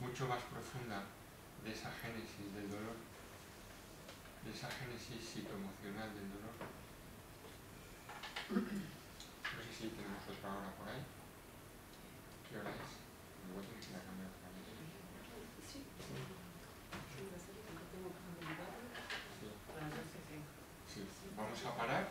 mucho más profunda de esa génesis del dolor, de esa génesis psicoemocional del dolor. No sé si tenemos otra hora por ahí. ¿Qué hora es? Luego tienes que ir a cambiar otra vez. Sí. Sí. Sí. Vamos a parar